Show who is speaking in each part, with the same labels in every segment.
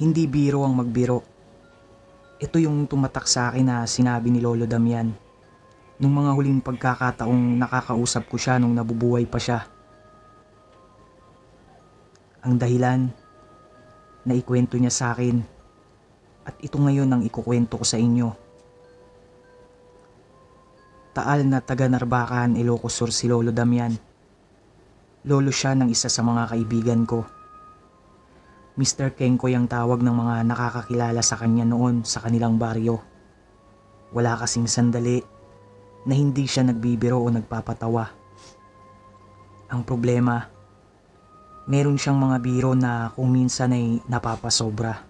Speaker 1: Hindi biro ang magbiro. Ito yung tumatak sa akin na sinabi ni Lolo Damian. Nung mga huling pagkakataong nakakausap ko siya nung nabubuhay pa siya. Ang dahilan na ikwento niya sa akin at ito ngayon ang ikukwento ko sa inyo. Taal na taga Narbacan, Ilocos Sur si Lolo Damian. Lolo siya ng isa sa mga kaibigan ko. Mr. Kenkoy ang tawag ng mga nakakakilala sa kanya noon sa kanilang baryo. Wala kasing sandali na hindi siya nagbibiro o nagpapatawa. Ang problema, meron siyang mga biro na kung minsan ay napapasobra.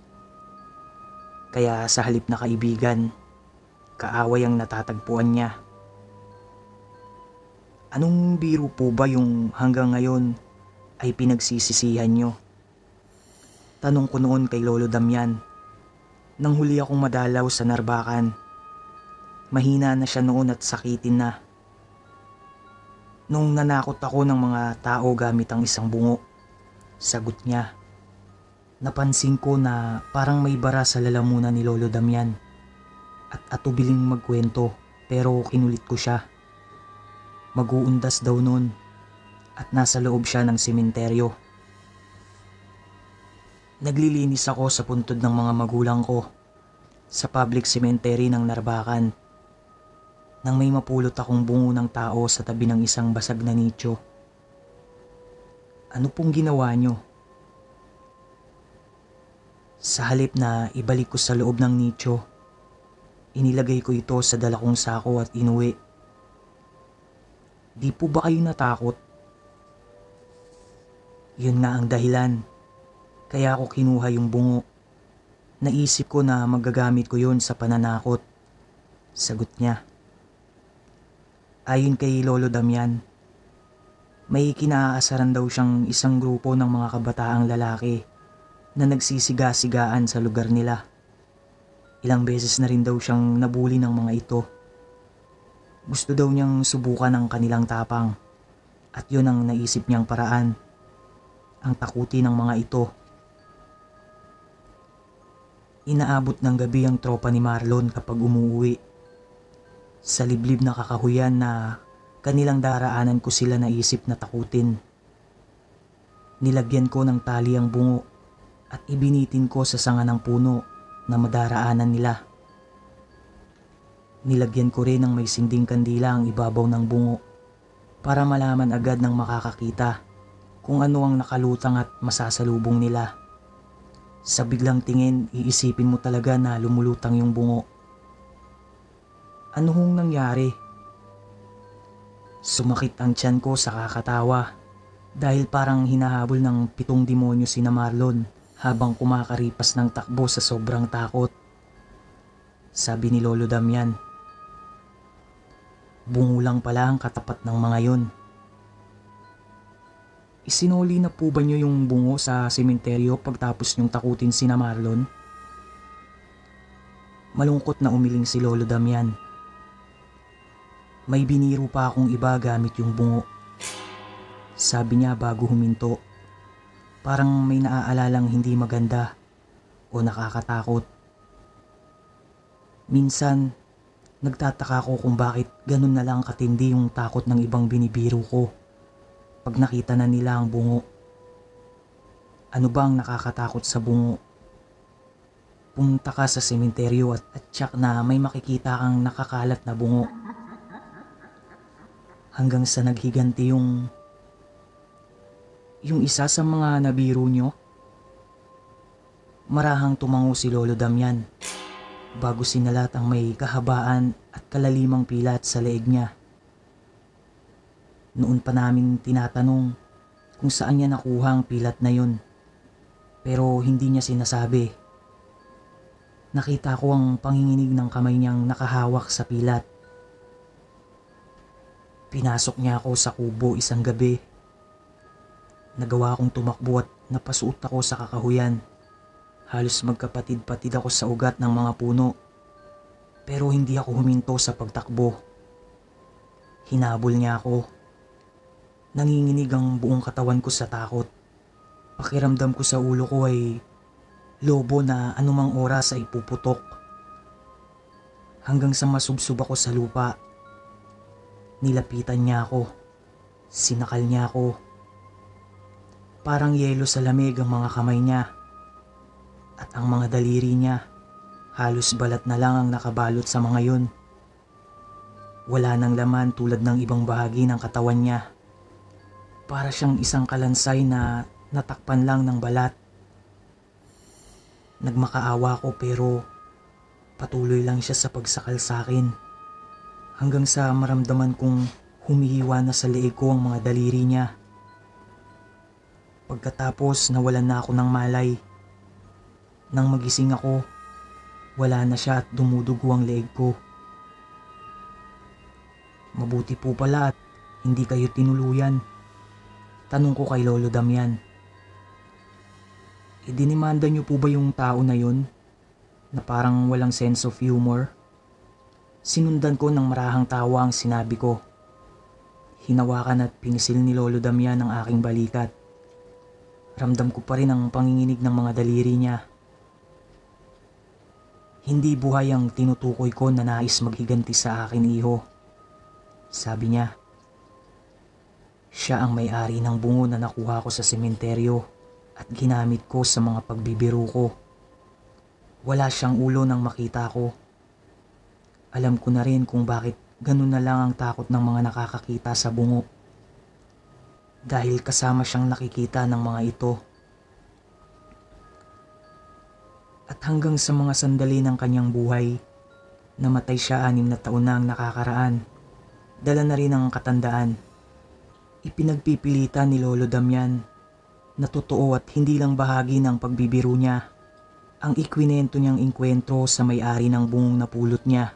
Speaker 1: Kaya sa halip na kaibigan, kaaway ang natatagpuan niya. Anong biro po ba yung hanggang ngayon ay pinagsisisihan nyo? Tanong ko noon kay Lolo Damian. Nang huli akong madalaw sa Narbacan. Mahina na siya noon at sakitin na. Nung nanakot ako ng mga tao gamit ang isang bungo, sagot niya. Napansin ko na parang may bara sa lalamunan ni Lolo Damian. At atubiling magkwento pero kinulit ko siya. Mag-uundas daw noon at nasa loob siya ng sementeryo. Naglilinis ako sa puntod ng mga magulang ko sa public cemetery ng Narbacan nang may mapulot akong bungo ng tao sa tabi ng isang basag na nicho. Ano pong ginawa nyo? Sa halip na ibalik ko sa loob ng nicho, inilagay ko ito sa dalakong sako at inuwi. Di po ba kayo natakot? Yun nga ang dahilan. Kaya ako kinuha yung bungo. Naisip ko na magagamit ko yun sa pananakot. Sagot niya. Ayon kay Lolo Damian, may kinaasaran daw siyang isang grupo ng mga kabataang lalaki na nagsisiga-sigaan sa lugar nila. Ilang beses na rin daw siyang nabuli ng mga ito. Gusto daw niyang subukan ang kanilang tapang at yun ang naisip niyang paraan. Ang takuti ng mga ito. Inaabot ng gabi ang tropa ni Marlon kapag umuwi. Sa liblib na kakahuyan na kanilang daraanan ko sila naisip na takutin. Nilagyan ko ng tali ang bungo at ibinitin ko sa sanga ng puno na madaraanan nila. Nilagyan ko rin ng may sinding kandila ang ibabaw ng bungo para malaman agad ng makakakita kung ano ang nakalutang at masasalubong nila. Sa biglang tingin, iisipin mo talaga na lumulutang yung bungo. Ano hong nangyari? Sumakit ang tiyan ko sa kakatawa dahil parang hinahabol ng pitong demonyo si na Marlon habang kumakaripas ng takbo sa sobrang takot. Sabi ni Lolo Damian. Bungo lang pala ang katapat ng mga yon. Isinuli na po ba niyo yung bungo sa sementeryo pagtapos niyong takutin si na Marlon? Malungkot na umiling si Lolo Damian. May biniro pa akong iba gamit yung bungo. Sabi niya bago huminto. Parang may naaalalang hindi maganda o nakakatakot. Minsan, nagtataka ko kung bakit ganun na lang katindi yung takot ng ibang binibiro ko pag nakita na nila ang bungo. Ano ba ang nakakatakot sa bungo? Pumunta ka sa sementeryo at, at tsak na may makikita kang nakakalat na bungo. Hanggang sa naghiganti yung... Yung isa sa mga nabiro nyo? Marahang tumango si Lolo Damian bago sinalat ang may kahabaan at kalalimang pilat sa leeg niya. Noon pa namin tinatanong kung saan niya nakuha ang pilat na yun. Pero hindi niya sinasabi. Nakita ko ang panginginig ng kamay niyang nakahawak sa pilat. Pinasok niya ako sa kubo isang gabi. Nagawa akong tumakbo at napasuot ako sa kakahuyan. Halos magkapatid-patid ako sa ugat ng mga puno. Pero hindi ako huminto sa pagtakbo. Hinabol niya ako. Nanginginig ang buong katawan ko sa takot. Pakiramdam ko sa ulo ko ay Lobo na anumang oras ay puputok. Hanggang sa masubsob ako sa lupa. Nilapitan niya ako. Sinakal niya ako. Parang yelo sa lamig ang mga kamay niya. At ang mga daliri niya, halos balat na lang ang nakabalot sa mga yun. Wala nang laman tulad ng ibang bahagi ng katawan niya. Para siyang isang kalansay na natakpan lang ng balat. Nagmakaawa ko pero patuloy lang siya sa pagsakal sa akin. Hanggang sa maramdaman kong humihiwa na sa leeg ko ang mga daliri niya. Pagkatapos nawalan na ako ng malay. Nang magising ako, wala na siya at dumudugo ang leeg ko. Mabuti po pala at hindi kayo tinuluyan. Tanong ko kay Lolo Damian. Idinimanda niyo po ba yung tao na yun? Na parang walang sense of humor? Sinundan ko ng marahang tawa ang sinabi ko. Hinawakan at pinisil ni Lolo Damian ang aking balikat. Ramdam ko pa rin ang panginginig ng mga daliri niya. Hindi buhay ang tinutukoy ko na nais maghiganti sa akin iho. Sabi niya, siya ang may-ari ng bungo na nakuha ko sa sementeryo at ginamit ko sa mga pagbibiro ko. Wala siyang ulo nang makita ko. Alam ko na rin kung bakit ganun na lang ang takot ng mga nakakakita sa bungo. Dahil kasama siyang nakikita ng mga ito. At hanggang sa mga sandali ng kanyang buhay, namatay siya anim na taon na ang nakakaraan. Dala na rin ang katandaan. Ipinagpipilitan ni Lolo Damian na totoo at hindi lang bahagi ng pagbibiro niya ang ikwinento niyang inkwentro sa may-ari ng bungong napulot niya.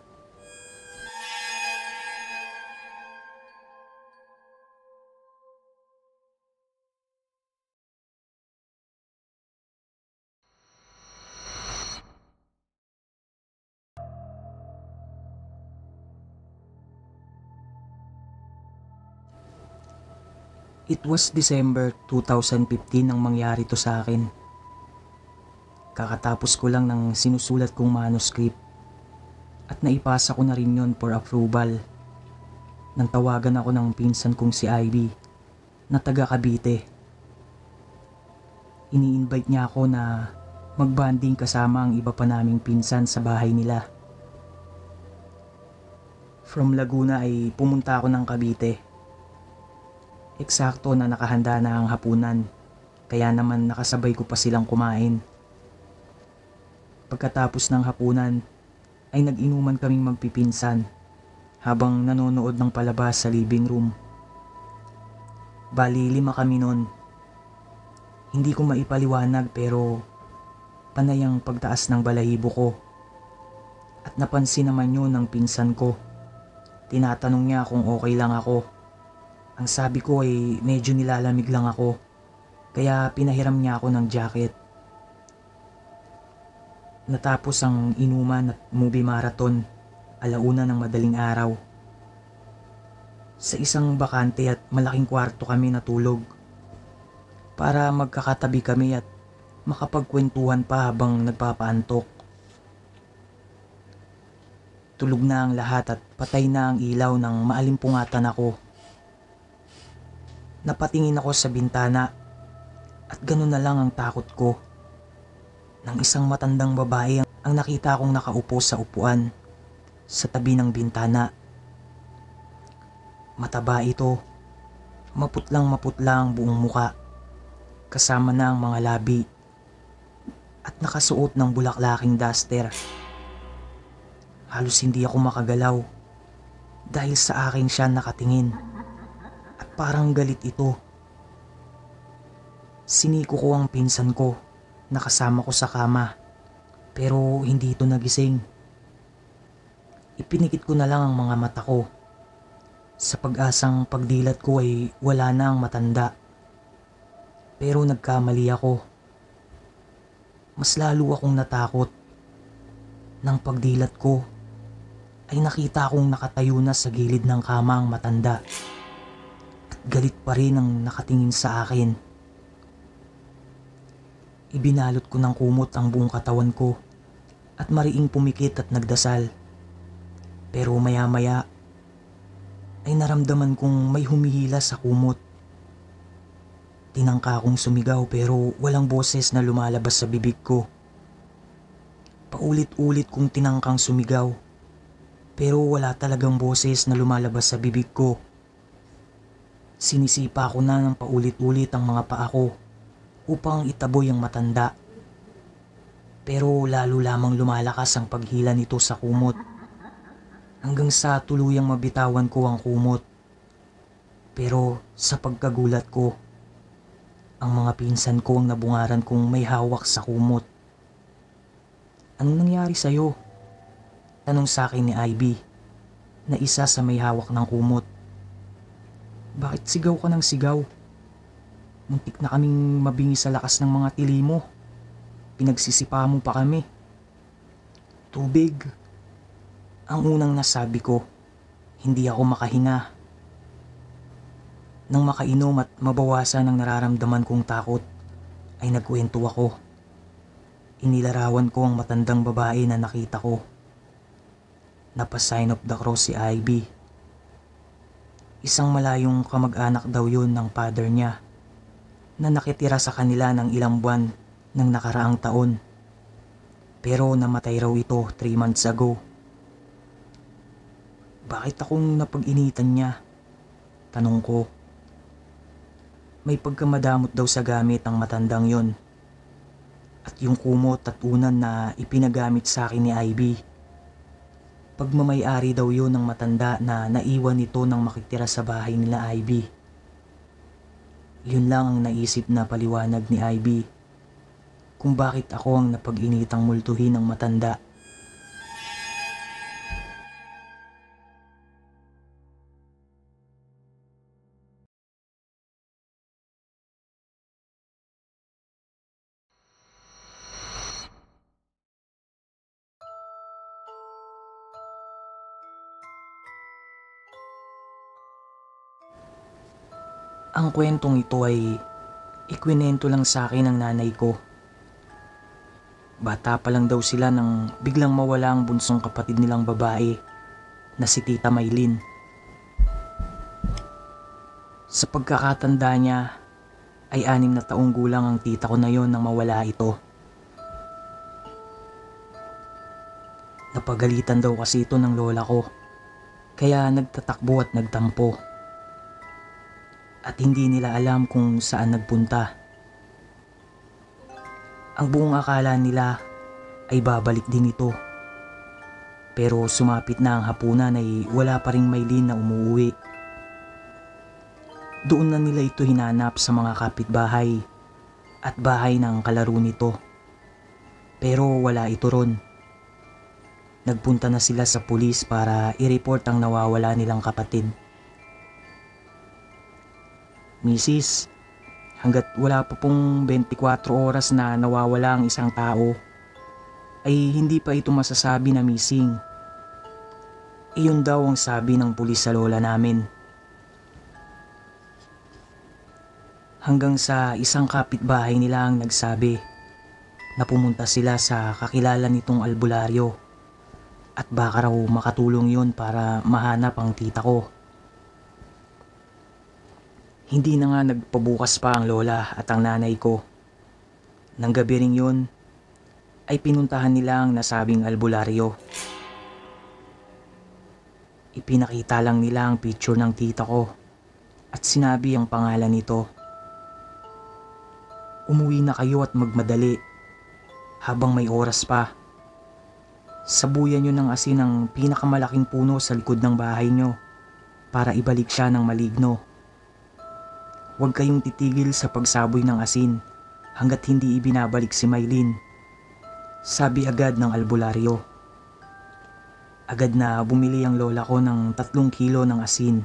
Speaker 1: It was December 2015 nang mangyari to sa akin. Kakatapos ko lang ng sinusulat kong manuscript at naipasa ko na rin yon for approval. Nang tawagan ako ng pinsan kong si Ivy na taga Cavite. Ini-invite niya ako na magbanding kasama ang iba pa naming pinsan sa bahay nila. From Laguna ay pumunta ako ng Cavite Eksakto na nakahanda na ang hapunan, kaya naman nakasabay ko pa silang kumain. Pagkatapos ng hapunan, ay nag-inuman kaming magpipinsan habang nanonood ng palabas sa living room. Bali lima kami noon. Hindi ko maipaliwanag pero panay ang pagtaas ng balahibo ko. At napansin naman yun ng pinsan ko. Tinatanong niya kung okay lang ako. Ang sabi ko ay medyo nilalamig lang ako. Kaya pinahiram niya ako ng jacket. Natapos ang inuman at movie marathon alauna ng madaling araw. Sa isang bakante at malaking kwarto kami natulog. Para magkakatabi kami at makapagkwentuhan pa habang nagpapaantok. Tulog na ang lahat at patay na ang ilaw ng maalimpungatan ako. Napatingin ako sa bintana at ganun na lang ang takot ko. Nang isang matandang babae ang nakita kong nakaupo sa upuan sa tabi ng bintana. Mataba ito. Maputlang maputla ang buong muka. Kasama na ang mga labi. At nakasuot ng bulaklaking duster. Halos hindi ako makagalaw dahil sa akin siya nakatingin at parang galit ito. Siniko ko ang pinsan ko, nakasama ko sa kama, pero hindi ito nagising. Ipinikit ko na lang ang mga mata ko. Sa pag-asang pagdilat ko ay wala na ang matanda. Pero nagkamali ako. Mas lalo akong natakot. Nang pagdilat ko, ay nakita akong nakatayo na sa gilid ng kama ang matanda galit pa rin ang nakatingin sa akin. Ibinalot ko ng kumot ang buong katawan ko at mariing pumikit at nagdasal. Pero maya maya ay naramdaman kong may humihila sa kumot. Tinangka akong sumigaw pero walang boses na lumalabas sa bibig ko. Paulit-ulit kong tinangkang sumigaw pero wala talagang boses na lumalabas sa bibig ko. Sinisipa ko na ng paulit-ulit ang mga paa ko upang itaboy ang matanda. Pero lalo lamang lumalakas ang paghila nito sa kumot. Hanggang sa tuluyang mabitawan ko ang kumot. Pero sa pagkagulat ko, ang mga pinsan ko ang nabungaran kong may hawak sa kumot. Anong nangyari sa'yo? Tanong sa akin ni Ivy na isa sa may hawak ng kumot. Bakit sigaw ka ng sigaw? Muntik na kaming mabingi sa lakas ng mga tili mo. Pinagsisipa mo pa kami. Tubig. Ang unang nasabi ko, hindi ako makahinga. Nang makainom at mabawasan ang nararamdaman kong takot, ay nagkwento ako. Inilarawan ko ang matandang babae na nakita ko. Napasign of the cross si Ivy. Isang malayong kamag-anak daw yun ng father niya na nakitira sa kanila ng ilang buwan ng nakaraang taon. Pero namatay raw ito 3 months ago. Bakit akong napag-initan niya? Tanong ko. May pagkamadamot daw sa gamit ang matandang yon. At yung kumot at unan na ipinagamit sa akin ni Ivy. Pagmamayari daw yon ng matanda na naiwan ito nang makitira sa bahay nila Ivy. Yun lang ang naisip na paliwanag ni Ivy kung bakit ako ang napag-initang multuhin ng matanda. Ang kwentong ito ay ikwinento lang sa akin ng nanay ko. Bata pa lang daw sila nang biglang mawala ang bunsong kapatid nilang babae na si Tita Maylin. Sa pagkakatanda niya ay anim na taong gulang ang tita ko na yon nang mawala ito. Napagalitan daw kasi ito ng lola ko kaya nagtatakbo at nagtampo at hindi nila alam kung saan nagpunta. Ang buong akala nila ay babalik din ito. Pero sumapit na ang hapunan ay wala pa ring Maylin na umuwi. Doon na nila ito hinanap sa mga kapitbahay at bahay ng kalaro nito. Pero wala ito ron. Nagpunta na sila sa pulis para i-report ang nawawala nilang kapatid. Mrs. Hanggat wala pa pong 24 oras na nawawala ang isang tao, ay hindi pa ito masasabi na missing. Iyon daw ang sabi ng pulis sa lola namin. Hanggang sa isang kapitbahay nila ang nagsabi na pumunta sila sa kakilala nitong albularyo at baka raw makatulong yon para mahanap ang tita ko. Hindi na nga nagpabukas pa ang lola at ang nanay ko. Nang gabi ring yun, ay pinuntahan nila ang nasabing albularyo. Ipinakita lang nila ang picture ng tita ko at sinabi ang pangalan nito. Umuwi na kayo at magmadali habang may oras pa. Sabuyan nyo ng asin ang pinakamalaking puno sa likod ng bahay nyo para ibalik siya ng maligno. Huwag kayong titigil sa pagsaboy ng asin hanggat hindi ibinabalik si Maylin. Sabi agad ng albularyo. Agad na bumili ang lola ko ng tatlong kilo ng asin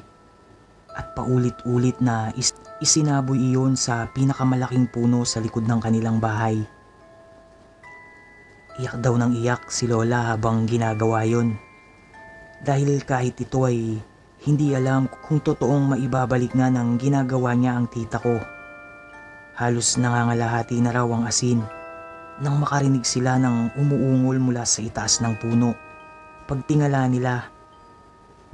Speaker 1: at paulit-ulit na is- isinaboy iyon sa pinakamalaking puno sa likod ng kanilang bahay. Iyak daw ng iyak si lola habang ginagawa yon. Dahil kahit ito ay hindi alam kung totoong maibabalik nga ng ginagawa niya ang tita ko. Halos nangangalahati na raw ang asin nang makarinig sila ng umuungol mula sa itaas ng puno. Pagtingala nila,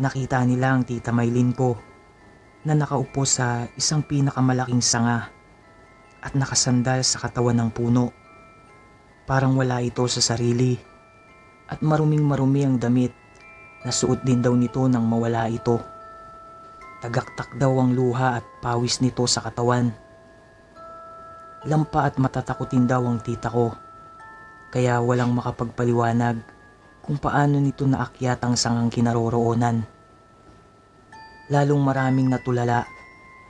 Speaker 1: nakita nila ang tita Maylin ko na nakaupo sa isang pinakamalaking sanga at nakasandal sa katawan ng puno. Parang wala ito sa sarili at maruming marumi ang damit na suot din daw nito nang mawala ito. Tagaktak daw ang luha at pawis nito sa katawan. Lampa at matatakutin daw ang tita ko. Kaya walang makapagpaliwanag kung paano nito naakyat ang sangang kinaroroonan. Lalong maraming natulala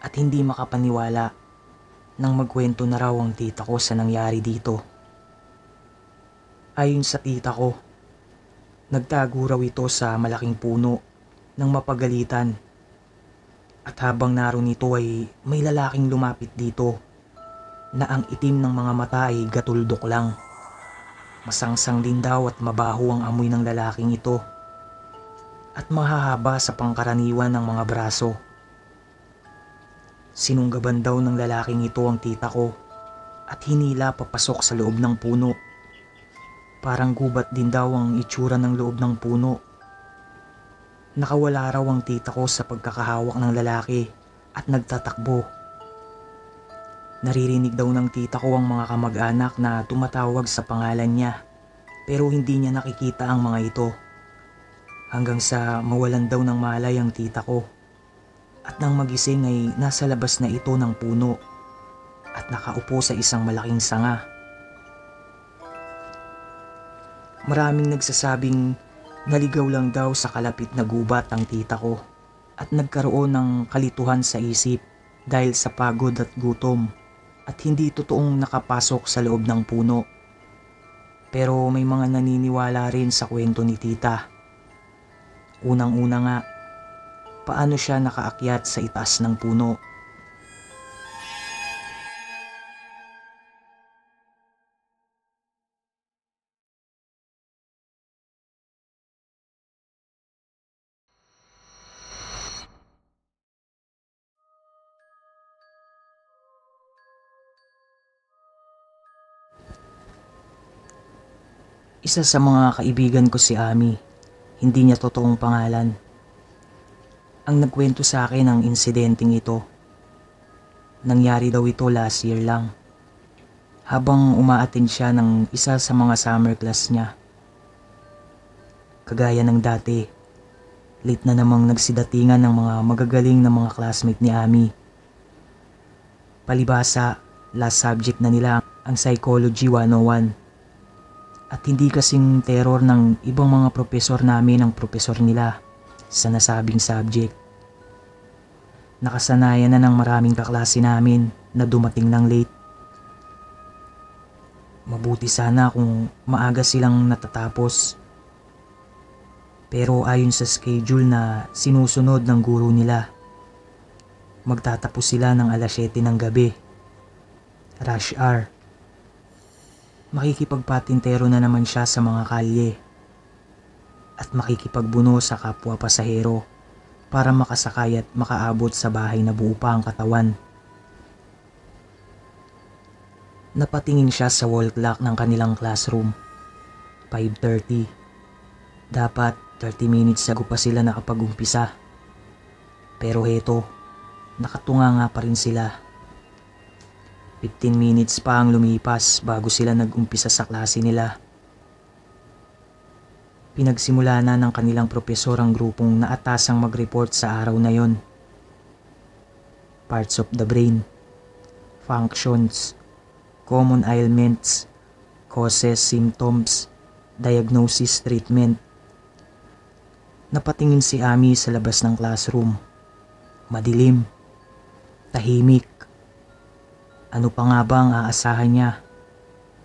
Speaker 1: at hindi makapaniwala nang magkwento na raw ang tita ko sa nangyari dito. Ayon sa tita ko, nagtago raw ito sa malaking puno ng mapagalitan. At habang naroon ito ay may lalaking lumapit dito na ang itim ng mga mata ay gatuldok lang. Masangsang din daw at mabaho ang amoy ng lalaking ito. At mahahaba sa pangkaraniwan ng mga braso. Sinunggaban daw ng lalaking ito ang tita ko at hinila papasok sa loob ng puno. Parang gubat din daw ang itsura ng loob ng puno. Nakawala raw ang tita ko sa pagkakahawak ng lalaki at nagtatakbo. Naririnig daw ng tita ko ang mga kamag-anak na tumatawag sa pangalan niya pero hindi niya nakikita ang mga ito. Hanggang sa mawalan daw ng malay ang tita ko. At nang magising ay nasa labas na ito ng puno at nakaupo sa isang malaking sanga. Maraming nagsasabing naligaw lang daw sa kalapit na gubat ang tita ko at nagkaroon ng kalituhan sa isip dahil sa pagod at gutom at hindi totoong nakapasok sa loob ng puno. Pero may mga naniniwala rin sa kwento ni tita. Unang-una nga, paano siya nakaakyat sa itaas ng puno. Isa sa mga kaibigan ko si Ami. Hindi niya totoong pangalan. Ang nagkwento sa akin ang insidenteng ito. Nangyari daw ito last year lang. Habang umaatin siya ng isa sa mga summer class niya. Kagaya ng dati, late na namang nagsidatingan ng mga magagaling na mga classmate ni Ami. Palibasa, last subject na nila ang Psychology 101. At hindi kasing terror ng ibang mga profesor namin ang profesor nila sa nasabing subject. Nakasanayan na ng maraming kaklase namin na dumating ng late. Mabuti sana kung maaga silang natatapos. Pero ayon sa schedule na sinusunod ng guro nila, magtatapos sila ng alas 7 ng gabi. Rush hour. Makikipagpatintero na naman siya sa mga kalye at makikipagbuno sa kapwa pasahero para makasakay at makaabot sa bahay na buo pa ang katawan. Napatingin siya sa wall clock ng kanilang classroom. 5.30. Dapat 30 minutes ago pa sila nakapag-umpisa. Pero heto, nakatunga nga pa rin sila. 15 minutes pa ang lumipas bago sila nag-umpisa sa klase nila. Pinagsimula na ng kanilang propesor ang grupong naatasang mag-report sa araw na yon. Parts of the brain, functions, common ailments, causes, symptoms, diagnosis, treatment. Napatingin si Ami sa labas ng classroom. Madilim. Tahimik. Ano pa nga ba ang aasahan niya?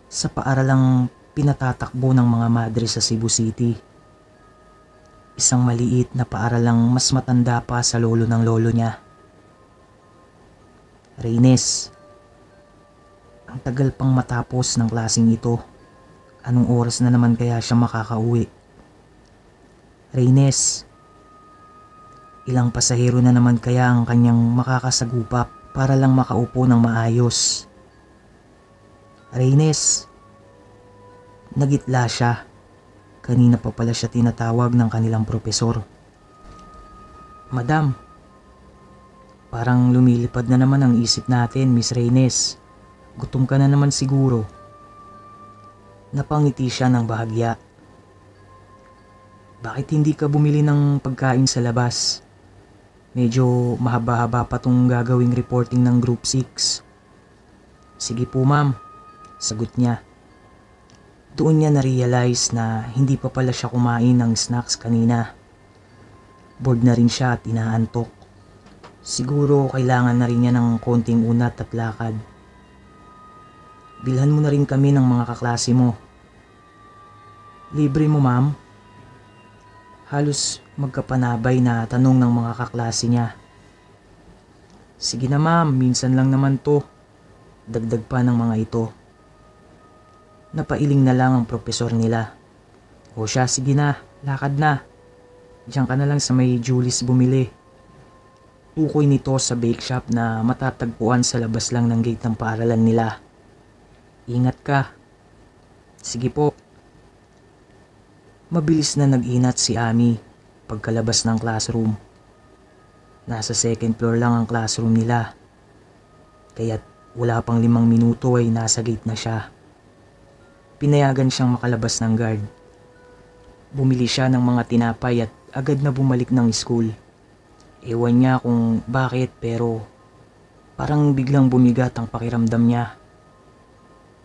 Speaker 1: Sa paaralang pinatatakbo ng mga madre sa Cebu City. Isang maliit na paaralang mas matanda pa sa lolo ng lolo niya. Reynes. Ang tagal pang matapos ng klaseng ito. Anong oras na naman kaya siya makakauwi? Reynes. Ilang pasahero na naman kaya ang kanyang makakasagupap para lang makaupo ng maayos. Reynes. Nagitla siya. Kanina pa pala siya tinatawag ng kanilang propesor. Madam, parang lumilipad na naman ang isip natin, Miss Reynes. Gutom ka na naman siguro. Napangiti siya ng bahagya. Bakit hindi ka bumili ng pagkain sa labas? Medyo mahaba-haba pa tong gagawing reporting ng Group 6. Sige po ma'am, sagot niya. Doon niya na-realize na hindi pa pala siya kumain ng snacks kanina. Bored na rin siya at inaantok. Siguro kailangan na rin niya ng konting unat at lakad. Bilhan mo na rin kami ng mga kaklase mo. Libre mo ma'am? Halos magkapanabay na tanong ng mga kaklase niya. Sige na ma'am, minsan lang naman to. Dagdag pa ng mga ito. Napailing na lang ang propesor nila. O siya, sige na, lakad na. Diyan ka na lang sa may Julie's bumili. Tukoy nito sa bake shop na matatagpuan sa labas lang ng gate ng paaralan nila. Ingat ka. Sige po. Mabilis na nag-inat si Ami pagkalabas ng classroom. Nasa second floor lang ang classroom nila. Kaya't wala pang limang minuto ay nasa gate na siya. Pinayagan siyang makalabas ng guard. Bumili siya ng mga tinapay at agad na bumalik ng school. Ewan niya kung bakit pero parang biglang bumigat ang pakiramdam niya.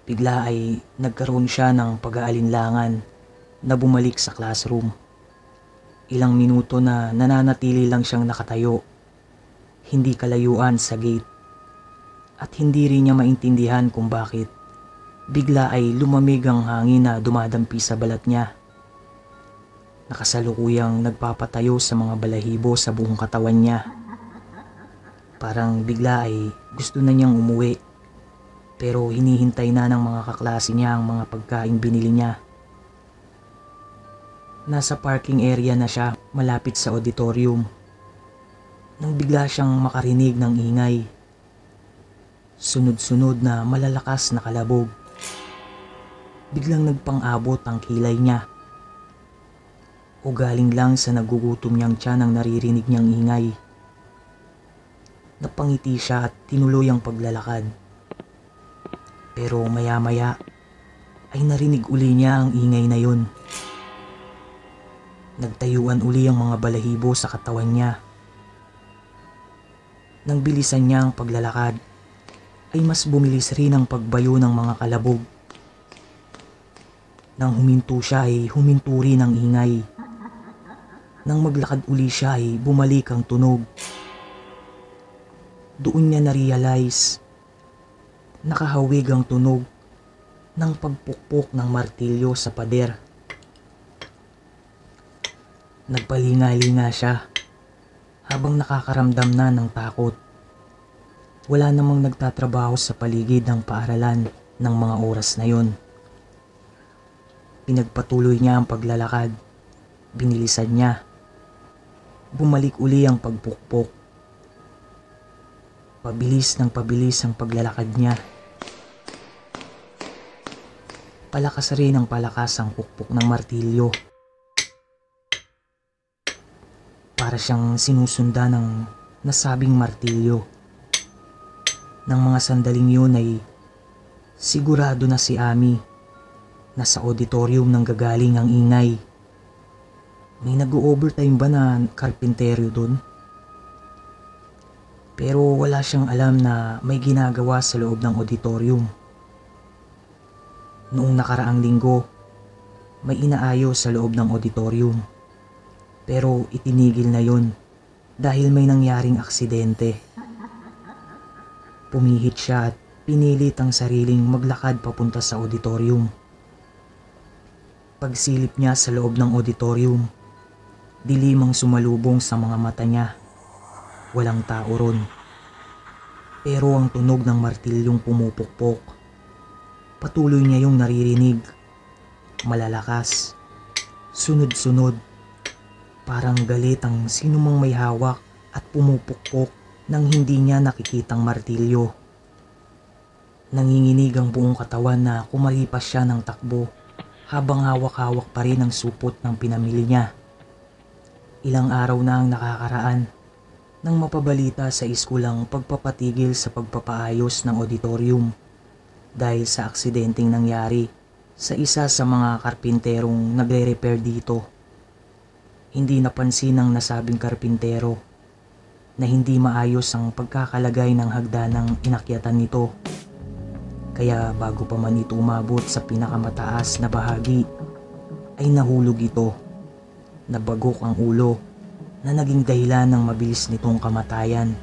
Speaker 1: Bigla ay nagkaroon siya ng pag-aalinlangan na bumalik sa classroom. Ilang minuto na nananatili lang siyang nakatayo. Hindi kalayuan sa gate. At hindi rin niya maintindihan kung bakit. Bigla ay lumamig ang hangin na dumadampi sa balat niya. Nakasalukuyang nagpapatayo sa mga balahibo sa buong katawan niya. Parang bigla ay gusto na niyang umuwi. Pero hinihintay na ng mga kaklase niya ang mga pagkain binili niya. Nasa parking area na siya malapit sa auditorium. Nang bigla siyang makarinig ng ingay. Sunod-sunod na malalakas na kalabog. Biglang nagpang-abot ang kilay niya. O galing lang sa nagugutom niyang tiyan ang naririnig niyang ingay. Napangiti siya at tinuloy ang paglalakad. Pero maya-maya ay narinig uli niya ang ingay na yun. Nagtayuan uli ang mga balahibo sa katawan niya. Nang bilisan niya ang paglalakad, ay mas bumilis rin ang pagbayo ng mga kalabog. Nang huminto siya ay huminto rin ang ingay. Nang maglakad uli siya ay bumalik ang tunog. Doon niya na-realize nakahawig ang tunog ng pagpukpok ng martilyo sa pader. Nagpalinga-linga siya habang nakakaramdam na ng takot. Wala namang nagtatrabaho sa paligid ng paaralan ng mga oras na yon. Pinagpatuloy niya ang paglalakad. Binilisan niya. Bumalik uli ang pagpukpok. Pabilis ng pabilis ang paglalakad niya. Palakas rin ang palakas ang pukpok ng martilyo. Para siyang sinusunda ng nasabing martilyo. Nang mga sandaling yun ay sigurado na si Ami na sa auditorium nang gagaling ang ingay. May nag-overtime ba na karpinteryo doon? Pero wala siyang alam na may ginagawa sa loob ng auditorium. Noong nakaraang linggo, may inaayos sa loob ng auditorium. Pero itinigil na yon dahil may nangyaring aksidente. Pumihit siya at pinilit ang sariling maglakad papunta sa auditorium. Pagsilip niya sa loob ng auditorium, dilimang sumalubong sa mga mata niya. Walang tao ron. Pero ang tunog ng martilyong pumupukpok, patuloy niya yung naririnig. Malalakas, sunod-sunod Parang galit ang sinumang may hawak at pumupukpok nang hindi niya nakikitang martilyo. Nanginginig ang buong katawan na kumalipas siya ng takbo. habang hawak-hawak pa rin ang supot ng pinamili niya. Ilang araw na ang nakakaraan nang mapabalita sa iskulang pagpapatigil sa pagpapaayos ng auditorium dahil sa aksidenteng nangyari sa isa sa mga karpinterong nagre-repair dito. Hindi napansin ng nasabing karpintero na hindi maayos ang pagkakalagay ng hagdanang inakyatan nito. Kaya bago pa man ito umabot sa pinakamataas na bahagi, ay nahulog ito. Nabagok ang ulo na naging dahilan ng mabilis nitong kamatayan.